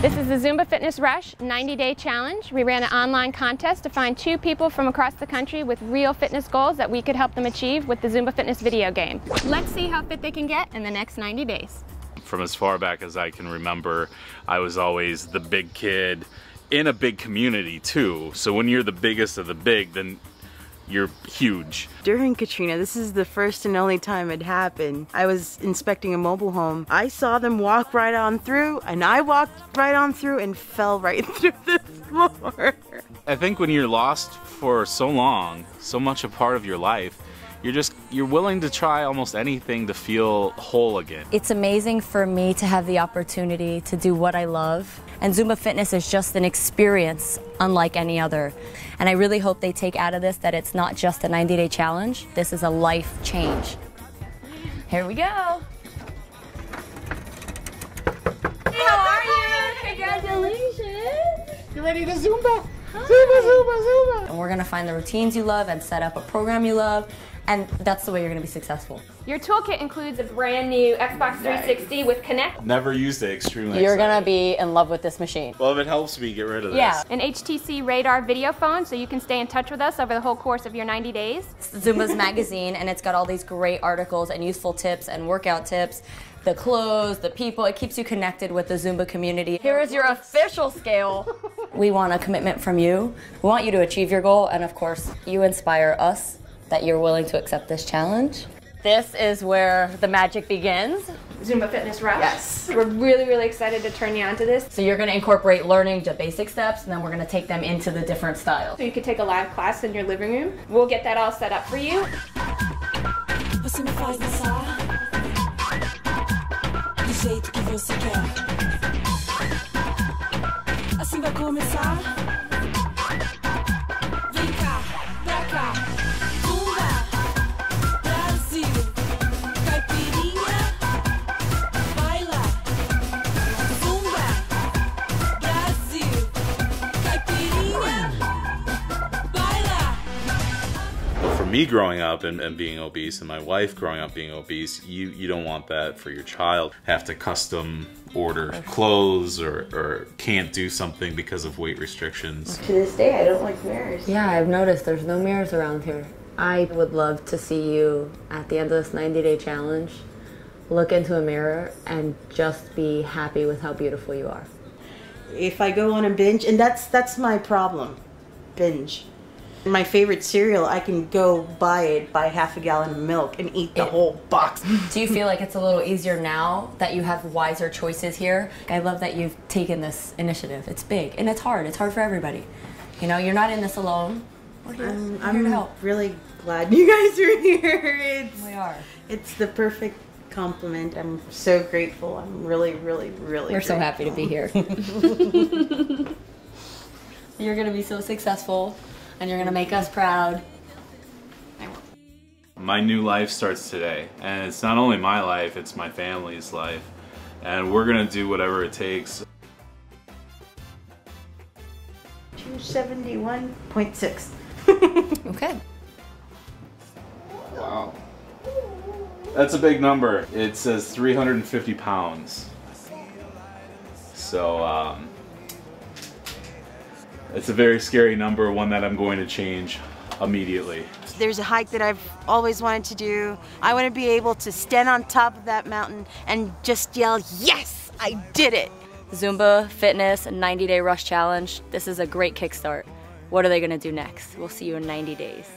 This is the Zumba Fitness Rush 90 Day Challenge. We ran an online contest to find two people from across the country with real fitness goals that we could help them achieve with the Zumba Fitness video game. Let's see how fit they can get in the next 90 days. From as far back as I can remember, I was always the big kid in a big community too. So when you're the biggest of the big, then you're huge. During Katrina, this is the first and only time it happened. I was inspecting a mobile home. I saw them walk right on through and I walked right on through and fell right through the floor. I think when you're lost for so long, so much a part of your life, you're just you're willing to try almost anything to feel whole again. It's amazing for me to have the opportunity to do what I love. And Zumba Fitness is just an experience unlike any other. And I really hope they take out of this that it's not just a 90 day challenge, this is a life change. Here we go. How are you? Congratulations. You ready to Zumba? Zumba, Zumba, Zumba. And we're gonna find the routines you love and set up a program you love and that's the way you're gonna be successful. Your toolkit includes a brand new Xbox 360 with Kinect. Never used it, extremely You're excited. gonna be in love with this machine. Well, if it helps me get rid of this. Yeah. An HTC Radar video phone so you can stay in touch with us over the whole course of your 90 days. Zumba's magazine, and it's got all these great articles and useful tips and workout tips. The clothes, the people, it keeps you connected with the Zumba community. Here is your official scale. we want a commitment from you. We want you to achieve your goal, and of course, you inspire us that you're willing to accept this challenge. This is where the magic begins. Zumba Fitness Rush. Yes. We're really, really excited to turn you on to this. So you're gonna incorporate learning the basic steps, and then we're gonna take them into the different styles. So you could take a live class in your living room. We'll get that all set up for you. Começar. Me growing up and, and being obese, and my wife growing up being obese, you, you don't want that for your child. Have to custom order clothes or, or can't do something because of weight restrictions. To this day, I don't like mirrors. Yeah, I've noticed there's no mirrors around here. I would love to see you at the end of this 90 day challenge look into a mirror and just be happy with how beautiful you are. If I go on a binge, and that's that's my problem, binge. My favorite cereal, I can go buy it, buy half a gallon of milk, and eat the whole box. Do you feel like it's a little easier now that you have wiser choices here? I love that you've taken this initiative. It's big and it's hard. It's hard for everybody. You know, you're not in this alone. We're here. Um, I'm, here to help. really glad you guys are here. It's, We are. It's the perfect compliment. I'm so grateful. I'm really, really, really. We're so happy to be here. you're gonna be so successful and you're gonna make us proud. My new life starts today, and it's not only my life, it's my family's life. And we're gonna do whatever it takes. 271.6. Okay. Wow. That's a big number. It says 350 pounds. So, um, it's a very scary number, one that I'm going to change immediately. There's a hike that I've always wanted to do. I want to be able to stand on top of that mountain and just yell, yes, I did it. Zumba Fitness 90 Day Rush Challenge. This is a great kickstart. What are they gonna do next? We'll see you in 90 days.